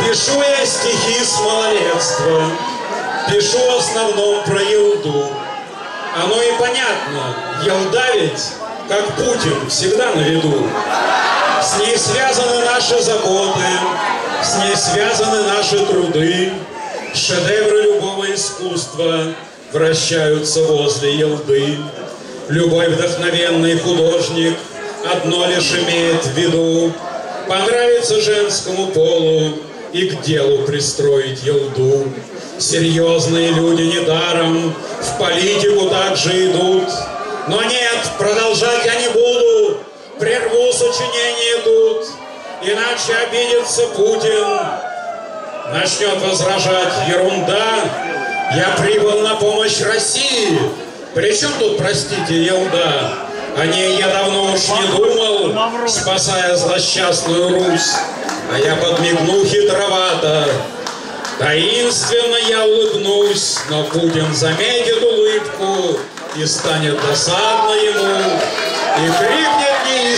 Пишу я стихи с малолетства, пишу в основном про елду. Оно и понятно, елда ведь, как Путин, всегда на виду. С ней связаны наши заботы, с ней связаны наши труды. Шедевры любого искусства вращаются возле елды. Любой вдохновенный художник одно лишь имеет в виду понравится женскому полу и к делу пристроить елду. Серьезные люди недаром в политику также идут. Но нет, продолжать я не буду, прерву сочинение тут, иначе обидится Путин. Начнет возражать ерунда, я прибыл на помощь России. Причем тут, простите, елда? О ней я давно уж не думал, спасая злосчастную Русь. А я подмигну хитровато, таинственно я улыбнусь, но Путин заметит улыбку и станет досадно ему, и крикнет Путин,